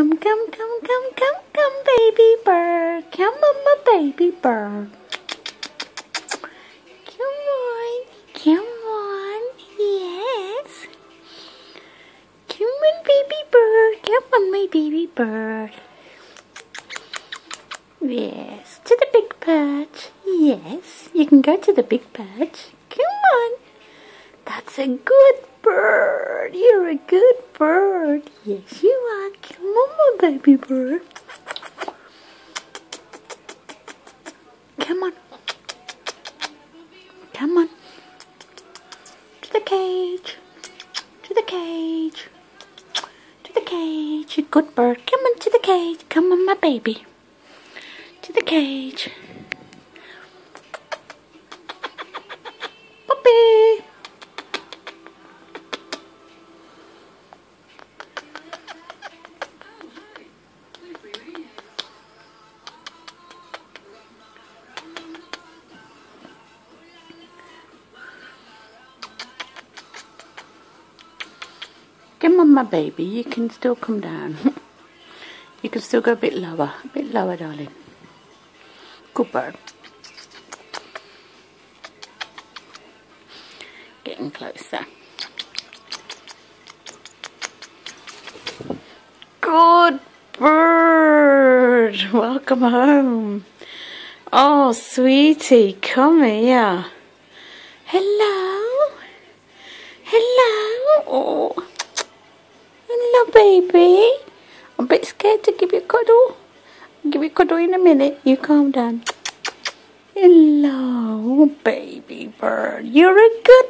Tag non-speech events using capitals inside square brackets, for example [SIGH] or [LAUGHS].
Come, come, come, come, come, come, baby bird. Come on, my baby bird. Come on, come on, yes. Come on, baby bird. Come on, my baby bird. Yes, to the big perch. Yes, you can go to the big perch. Come on. That's a good bird. You're a good bird. Yes, you are. Baby bird. Come on. Come on. To the cage. To the cage. To the cage. Good bird. Come on to the cage. Come on, my baby. To the cage. Come on, my baby. You can still come down. [LAUGHS] you can still go a bit lower. A bit lower, darling. Good bird. Getting closer. Good bird. Welcome home. Oh, sweetie, come here. Hello. Hello. Oh. Baby. I'm a bit scared to give you a cuddle. I'll give you a cuddle in a minute. You calm down. [TSK] Hello, baby bird. You're a good.